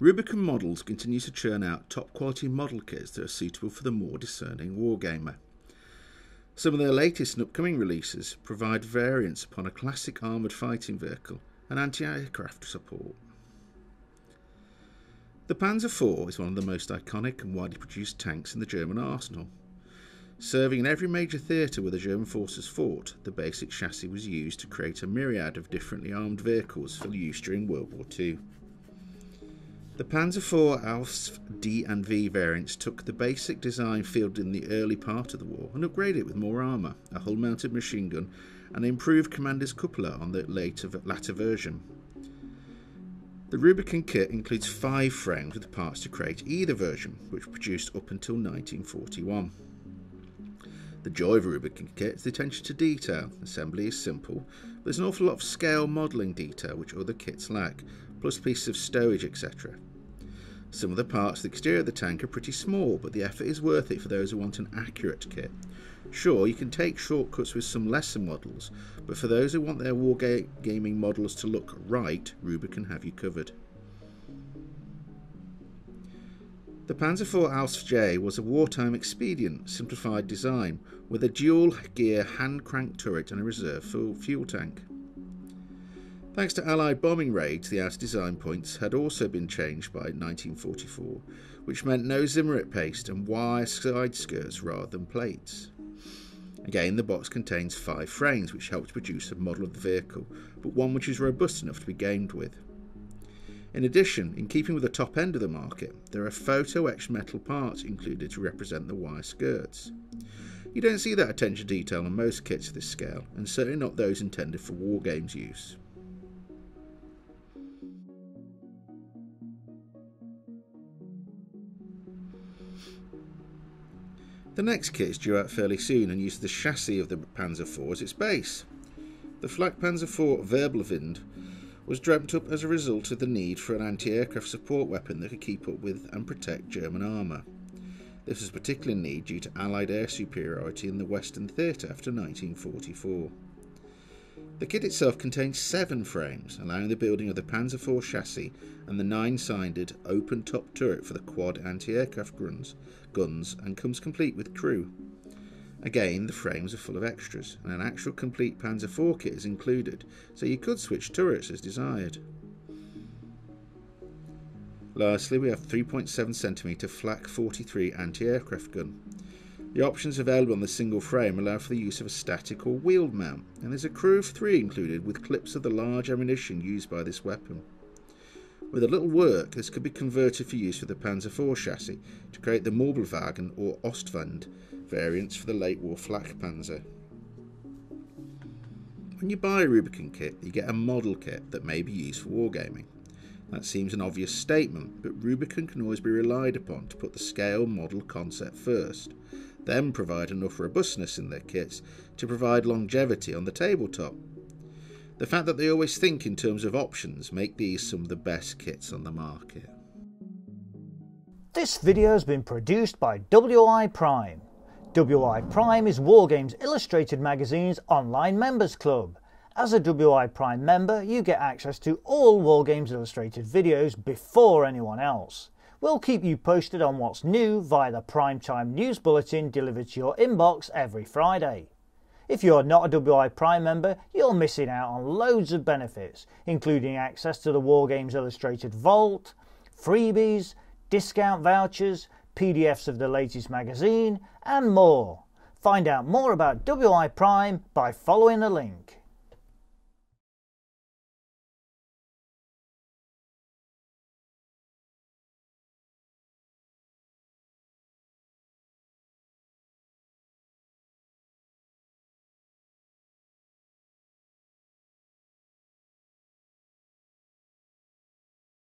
Rubicon Models continue to churn out top quality model kits that are suitable for the more discerning wargamer. Some of their latest and upcoming releases provide variants upon a classic armoured fighting vehicle and anti aircraft support. The Panzer IV is one of the most iconic and widely produced tanks in the German arsenal. Serving in every major theatre where the German forces fought, the basic chassis was used to create a myriad of differently armed vehicles for use during World War II. The Panzer IV Ausf D and V variants took the basic design fielded in the early part of the war and upgraded it with more armour, a hull mounted machine gun, and an improved commander's cupola on the later, latter version. The Rubicon kit includes five frames with parts to create either version, which produced up until 1941. The joy of a Rubicon kit is the attention to detail. Assembly is simple, but there's an awful lot of scale modelling detail which other kits lack, plus pieces of stowage, etc. Some of the parts of the exterior of the tank are pretty small, but the effort is worth it for those who want an accurate kit. Sure, you can take shortcuts with some lesser models, but for those who want their wargaming models to look right, Rubicon have you covered. The Panzer IV Ausf J was a wartime expedient, simplified design, with a dual gear hand crank turret and a reserve fuel tank. Thanks to Allied bombing raids, the outer design points had also been changed by 1944, which meant no Zimmerit paste and wire side skirts rather than plates. Again, the box contains five frames, which help to produce a model of the vehicle, but one which is robust enough to be gamed with. In addition, in keeping with the top end of the market, there are photo etched metal parts included to represent the wire skirts. You don't see that attention to detail on most kits of this scale, and certainly not those intended for wargames use. The next kit is due out fairly soon and uses the chassis of the Panzer IV as its base. The Flak Panzer IV Wirbelwind was dreamt up as a result of the need for an anti-aircraft support weapon that could keep up with and protect German armour. This was particularly need due to Allied air superiority in the Western theatre after 1944. The kit itself contains seven frames, allowing the building of the Panzer IV chassis and the nine-sided open-top turret for the quad anti-aircraft guns, guns and comes complete with crew. Again, the frames are full of extras, and an actual complete Panzer IV kit is included, so you could switch turrets as desired. Lastly, we have 3.7cm Flak 43 anti-aircraft gun. The options available on the single frame allow for the use of a static or wheeled mount, and there's a crew of three included with clips of the large ammunition used by this weapon. With a little work, this could be converted for use with the Panzer IV chassis to create the Möbelwagen or Ostwind variants for the late war Flak Panzer. When you buy a Rubicon kit, you get a model kit that may be used for wargaming. That seems an obvious statement, but Rubicon can always be relied upon to put the scale model concept first, then provide enough robustness in their kits to provide longevity on the tabletop. The fact that they always think in terms of options make these some of the best kits on the market. This video has been produced by WI Prime. WI Prime is Wargames Illustrated Magazine's online members club. As a WI Prime member, you get access to all Wargames Illustrated videos before anyone else. We'll keep you posted on what's new via the Primetime News Bulletin delivered to your inbox every Friday. If you're not a WI Prime member, you're missing out on loads of benefits, including access to the Wargames Illustrated Vault, freebies, discount vouchers, PDFs of the latest magazine, and more. Find out more about WI Prime by following the link.